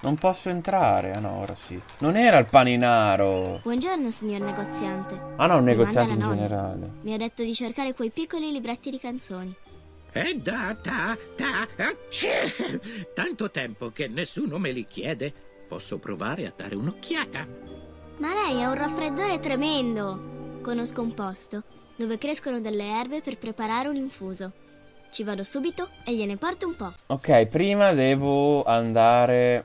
Non posso entrare. Ah no, ora sì. Non era il paninaro. Buongiorno, signor negoziante. Ah no, un negoziante in nonna. generale. Mi ha detto di cercare quei piccoli libretti di canzoni. È da ta ta acci. Tanto tempo che nessuno me li chiede. Posso provare a dare un'occhiata. Ma lei ha un raffreddore tremendo. Conosco un posto dove crescono delle erbe per preparare un infuso. Ci vado subito e gliene porto un po'. Ok, prima devo andare...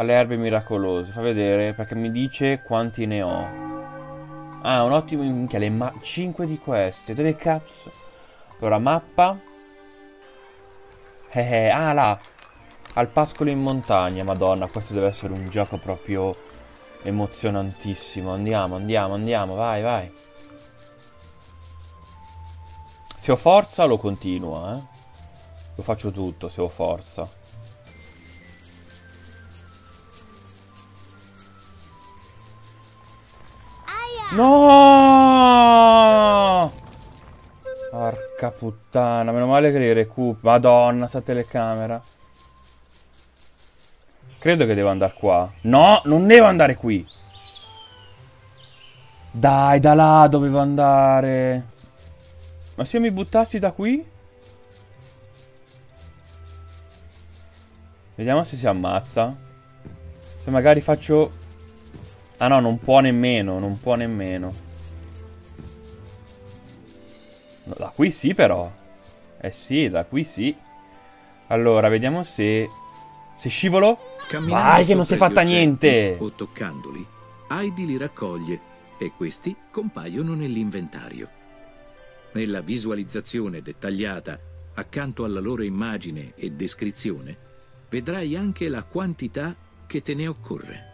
Alle erbe miracolose. Fa vedere perché mi dice quanti ne ho. Ah, un ottimo... Minchia, le ma... 5 di queste. Dove cazzo? Allora, mappa. Eh, eh, ah, là. Al pascolo in montagna. Madonna, questo deve essere un gioco proprio emozionantissimo. Andiamo, andiamo, andiamo. Vai, vai. Se ho forza lo continuo, eh. Lo faccio tutto se ho forza. No! Porca puttana, meno male che li recupero. Madonna, sta telecamera. Credo che devo andare qua. No, non devo andare qui. Dai, da là dovevo andare. Ma se mi buttassi da qui? Vediamo se si ammazza. Se magari faccio... Ah no, non può nemmeno, non può nemmeno. No, da qui sì però. Eh sì, da qui sì. Allora, vediamo se... Se scivolo? Camminando Vai che non si è fatta oggetti niente! O toccandoli, Heidi li raccoglie e questi compaiono nell'inventario. Nella visualizzazione dettagliata, accanto alla loro immagine e descrizione, vedrai anche la quantità che te ne occorre.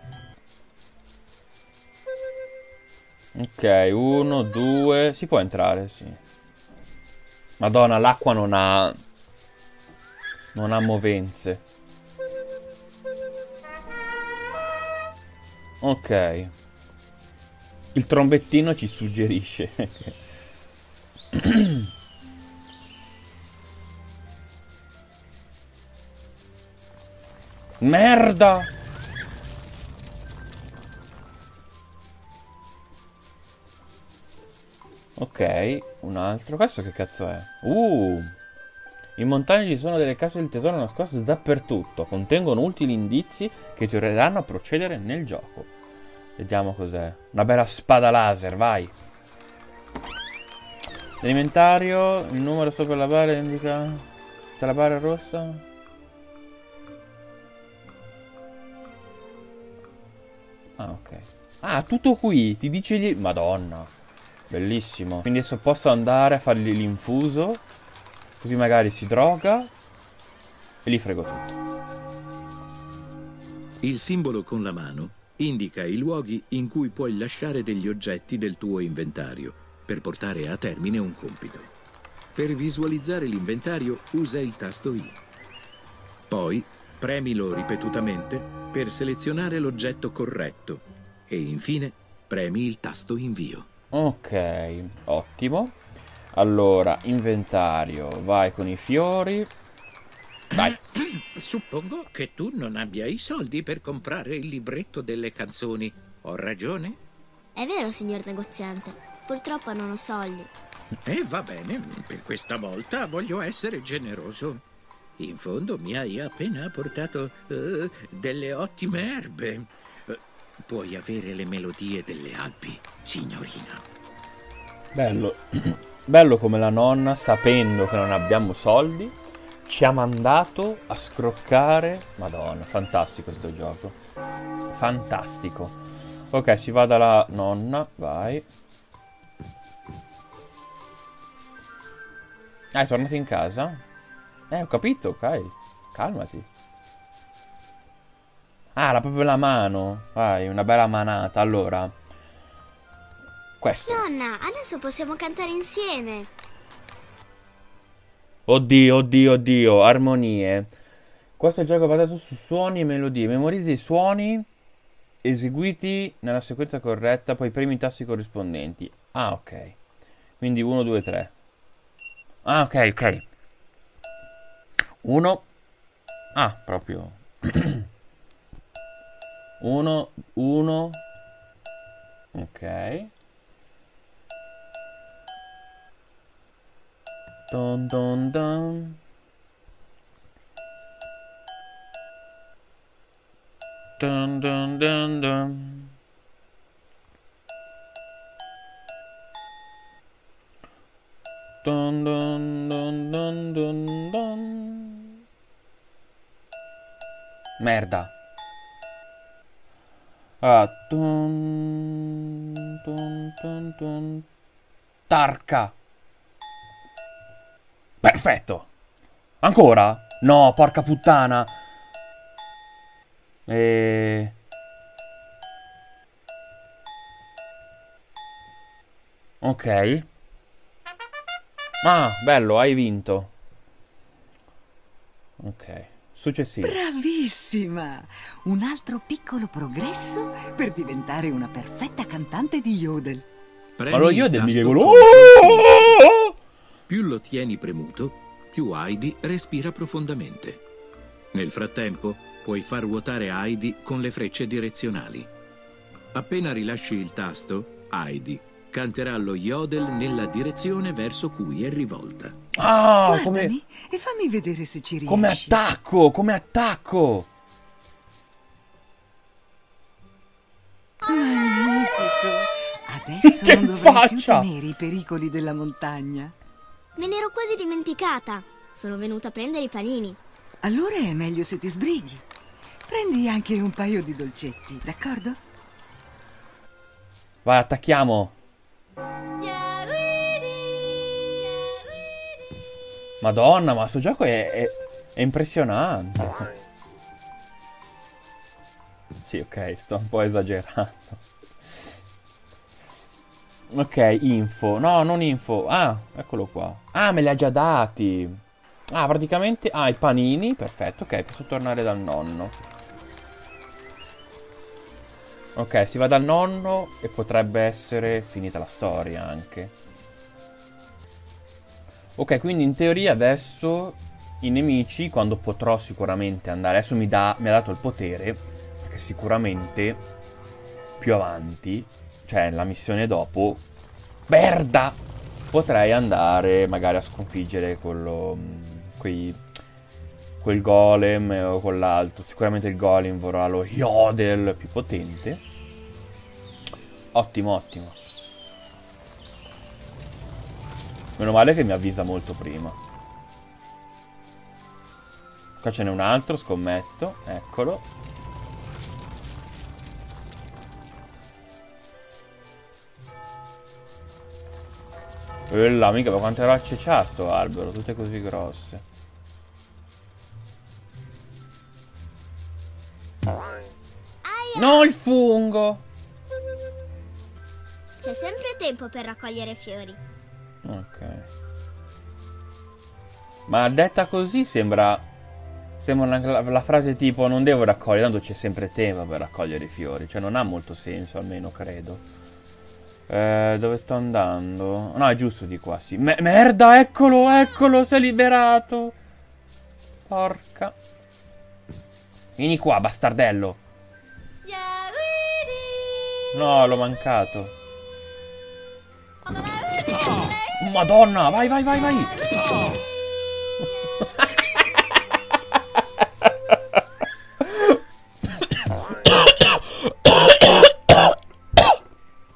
Ok, uno, due... Si può entrare, sì. Madonna, l'acqua non ha... Non ha movenze. Ok. Il trombettino ci suggerisce. Merda! Ok, un altro. Questo che cazzo è? Uh! In montagna ci sono delle case del tesoro nascoste dappertutto. Contengono utili indizi che ti aiuteranno a procedere nel gioco. Vediamo cos'è. Una bella spada laser, vai. Nell'inventario, il numero sopra la barra indica... C'è la barra rossa? Ah, ok. Ah, tutto qui. Ti dice gli... Madonna. Bellissimo. Quindi adesso posso andare a fargli l'infuso. Così magari si droga. E li frego tutto. Il simbolo con la mano indica i luoghi in cui puoi lasciare degli oggetti del tuo inventario per portare a termine un compito. Per visualizzare l'inventario usa il tasto I. Poi premilo ripetutamente per selezionare l'oggetto corretto e infine premi il tasto invio. Ok, ottimo. Allora, inventario. Vai con i fiori. Vai. Suppongo che tu non abbia i soldi per comprare il libretto delle canzoni. Ho ragione? È vero, signor negoziante. Purtroppo non ho soldi. E va bene, per questa volta voglio essere generoso. In fondo mi hai appena portato eh, delle ottime erbe. Puoi avere le melodie delle Alpi, signorina. Bello. Bello come la nonna, sapendo che non abbiamo soldi, ci ha mandato a scroccare. Madonna, fantastico sto gioco. Fantastico. Ok, si va dalla nonna, vai. Ah, è tornato in casa? Eh, ho capito, ok. Calmati. Ah, era proprio la mano. Vai, una bella manata. Allora. Questo. Nonna, adesso possiamo cantare insieme. Oddio, oddio, oddio, armonie. Questo gioco è basato su suoni e melodie. Memorizza i suoni eseguiti nella sequenza corretta, poi premi i tasti corrispondenti. Ah, ok. Quindi 1, 2, 3. Ah, ok, ok. Uno. Ah, proprio. uno, uno. Ok. Dun dun dun. Dun dun dun dun. Dun dun dun dun dun dun. Merda. Ah, dun dun dun dun. Tarca. Perfetto. Ancora? No, porca puttana. E... Ok. Ah, bello, hai vinto. Ok, successivo. Bravissima! Un altro piccolo progresso per diventare una perfetta cantante di yodel. Premi Ma lo Yodel quello... con attenzione. Più lo tieni premuto, più Heidi respira profondamente. Nel frattempo, puoi far ruotare Heidi con le frecce direzionali. Appena rilasci il tasto, Heidi canterà lo yodel nella direzione verso cui è rivolta. Ah, Guardami come, e fammi vedere se ci riesci. come attacco, come attacco. Magnifico! Adesso Che non dovrai più faccia! temere i pericoli della montagna. Me ne ero quasi dimenticata. Sono venuta a prendere i panini. Allora è meglio se ti sbrighi. Prendi anche un paio di dolcetti, d'accordo? Vai, attacchiamo. Madonna, ma sto gioco è, è- è impressionante. Sì, ok, sto un po' esagerando. Ok, info. No, non info. Ah, eccolo qua. Ah, me li ha già dati. Ah, praticamente... Ah, i panini. Perfetto, ok, posso tornare dal nonno. Ok, si va dal nonno e potrebbe essere finita la storia anche. Ok, quindi in teoria adesso i nemici, quando potrò sicuramente andare, adesso mi, dà, mi ha dato il potere, perché sicuramente più avanti, cioè la missione dopo, merda, potrei andare magari a sconfiggere quello, mh, quei, quel golem o quell'altro. Sicuramente il golem vorrà lo yodel più potente. Ottimo, ottimo. Meno male che mi avvisa molto prima. Qua ce n'è un altro, scommetto. Eccolo. Quella, mica, ma quante rocce c'ha sto albero? Tutte così grosse. No, il fungo! C'è sempre tempo per raccogliere fiori. Ma detta così sembra. Sembra una- la, frase tipo non devo raccogliere, tanto c'è sempre tempo per raccogliere i fiori. Cioè non ha molto senso, almeno credo. Eh, dove sto andando? No, è giusto di qua, sì. Me- merda, eccolo, eccolo, si è liberato. Porca. Vieni qua, bastardello. No, l'ho mancato. Madonna, vai, vai, vai, vai.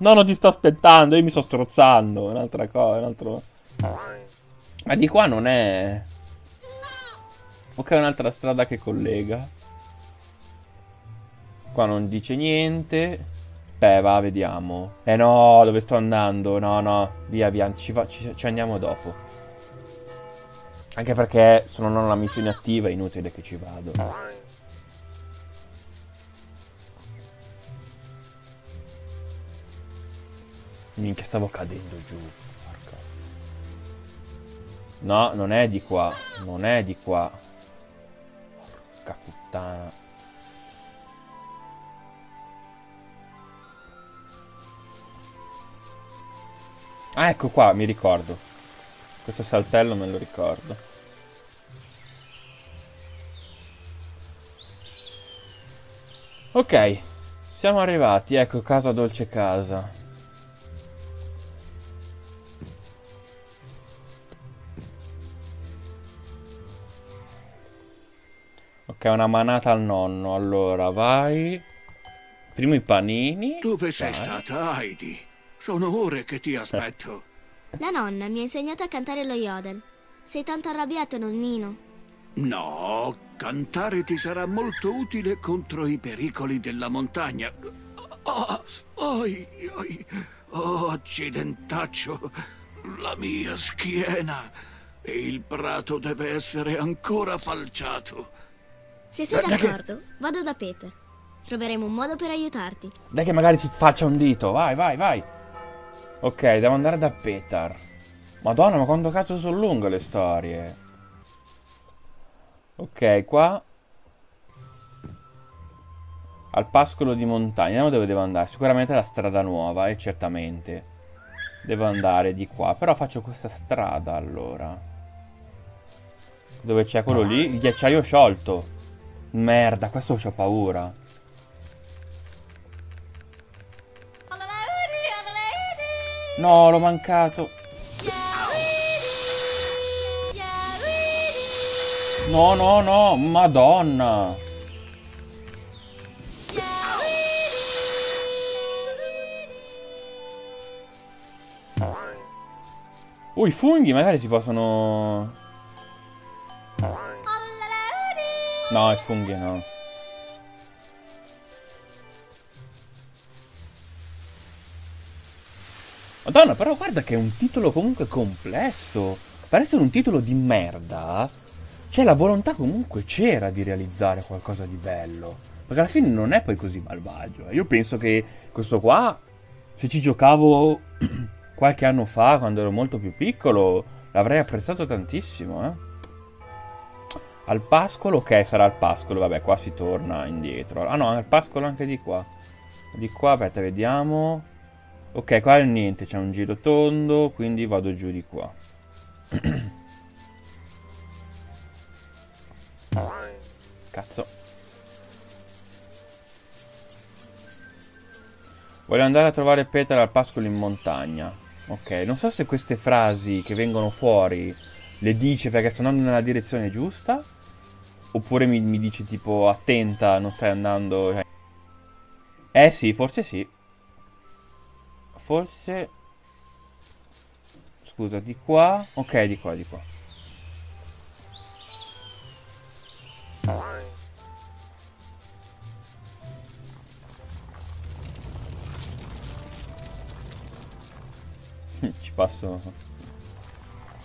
No, non ti sto aspettando, io mi sto strozzando. Un'altra cosa, un altro. Ma di qua non è. Ok, un'altra strada che collega. Qua non dice niente. Beh, va, vediamo. Eh no, dove sto andando? No, no, via, via, ci, fa- ci- ci andiamo dopo. Anche perché se non ho la missione attiva è inutile che ci vado. Minchia, stavo cadendo giù. Porca. No, non è di qua. Non è di qua. Porca puttana. Ah, ecco qua, mi ricordo. Questo saltello me lo ricordo. Ok, siamo arrivati, ecco, casa dolce casa. Ok, una manata al nonno. Allora, vai. Primo i panini. Dove sei Vai. stata, Heidi? Sono ore che ti aspetto. La nonna mi ha insegnato a cantare lo yodel. Sei tanto arrabbiato, nonnino? No, cantare ti sarà molto utile contro i pericoli della montagna. Oh, oi, oi, oh, accidentaccio, la mia schiena. E il prato deve essere ancora falciato. Se sei Dai che- d'accordo, vado da Peter. Troveremo un modo per aiutarti. Dai che magari si faccia un dito. Vai, vai, vai. Ok, devo andare da Petar. Madonna, ma quando cazzo sono lunghe le storie. Ok, qua. Al pascolo di montagna. Vediamo dove devo andare. Sicuramente la strada nuova, e certamente. Devo andare di qua. Però faccio questa strada allora. Dove c'è quello lì? Il ghiacciaio sciolto. Merda, questo c'ho paura. No, l'ho mancato. No, no, no, madonna. Oh, i funghi magari si possono... No, i funghi no. Madonna, però guarda che è un titolo comunque complesso. Per essere un titolo di merda, cioè la volontà comunque c'era di realizzare qualcosa di bello. Perché alla fine non è poi così malvagio. Io penso che questo qua, se ci giocavo qualche anno fa, quando ero molto più piccolo, l'avrei apprezzato tantissimo, eh. Al pascolo, ok, sarà al pascolo, vabbè, qua si torna indietro. Ah no, al pascolo anche di qua. Di qua, aspetta, vediamo. Ok, qua niente, c'è un giro tondo, quindi vado giù di qua. Cazzo. Voglio andare a trovare Peter al pascolo in montagna. Ok, non so se queste frasi che vengono fuori le dice perché sto andando nella direzione giusta. Oppure mi, mi dice tipo attenta, non stai andando. cioè- Eh sì, forse sì. Forse. Scusa, di qua. Ok, di qua, di qua. Ci passo.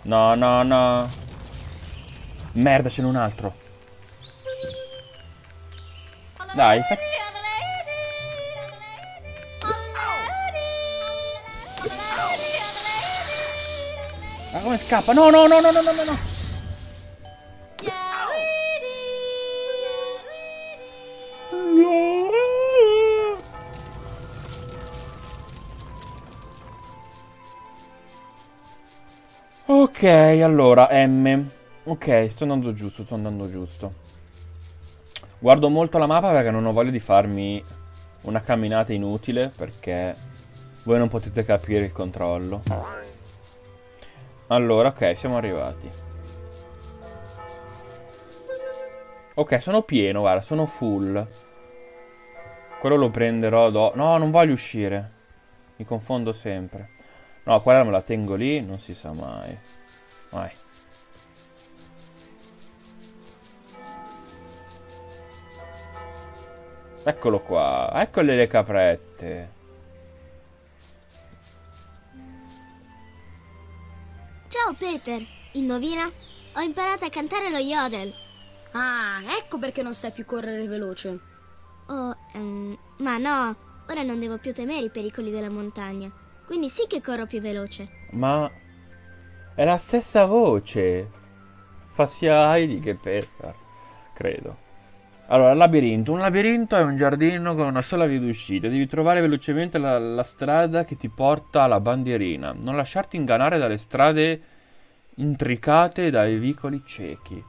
No, no, no. Merda, ce n'è un altro. Dai, Ma come scappa? No, no, no, no, no, no. No. Ok, allora, M. Ok, sto andando giusto, sto andando giusto. Guardo molto la mappa perché non ho voglia di farmi una camminata inutile perché voi non potete capire il controllo. Allora, ok, siamo arrivati. Ok, sono pieno, guarda, sono full. Quello lo prenderò do... No, non voglio uscire. Mi confondo sempre. No, quella me la tengo lì, non si sa mai. Vai. Eccolo qua. Eccole le caprette. Ciao Peter, indovina? Ho imparato a cantare lo yodel. Ah, ecco perché non sai più correre veloce. Oh, ehm, ma no, ora non devo più temere i pericoli della montagna. Quindi sì che corro più veloce. Ma è la stessa voce. Fa sia Heidi che Peter, credo. Allora, labirinto. Un labirinto è un giardino con una sola via d'uscita. Devi trovare velocemente la, la strada che ti porta alla bandierina. Non lasciarti ingannare dalle strade intricate dai vicoli ciechi.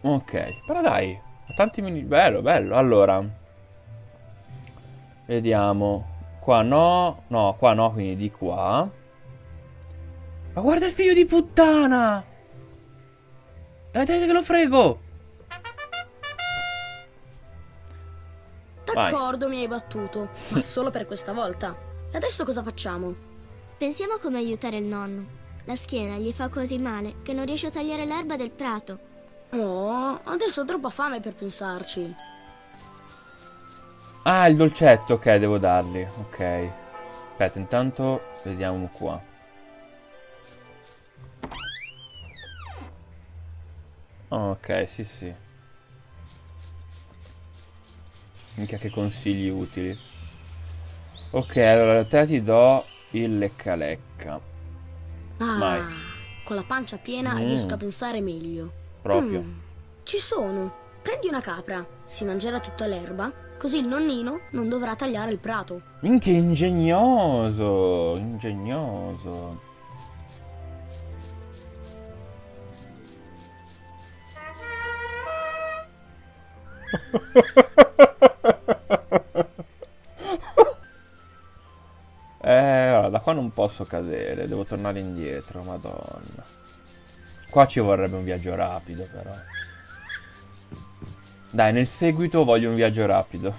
Ok, però dai, tanti mini... Bello, bello. Allora, vediamo. Qua no, no, qua no, quindi di qua. Ma guarda il figlio di puttana! Vedete che lo frego! D'accordo, mi hai battuto, ma solo per questa volta. E adesso cosa facciamo? Pensiamo come aiutare il nonno. La schiena gli fa così male che non riesce a tagliare l'erba del prato. Oh, adesso ho troppa fame per pensarci. Ah, il dolcetto, ok, devo dargli. Ok. Aspetta, intanto vediamo qua. Ok, sì, sì. Mica che consigli utili. Ok, allora te ti do il lecca lecca. Ah, Vai. con la pancia piena Mm. riesco a pensare meglio. Proprio. Mm, ci sono. Prendi una capra, si mangerà tutta l'erba, così il nonnino non dovrà tagliare il prato. Minchia, ingegnoso. Ingegnoso. qua non posso cadere, devo tornare indietro, madonna. Qua ci vorrebbe un viaggio rapido, però. Dai, nel seguito voglio un viaggio rapido.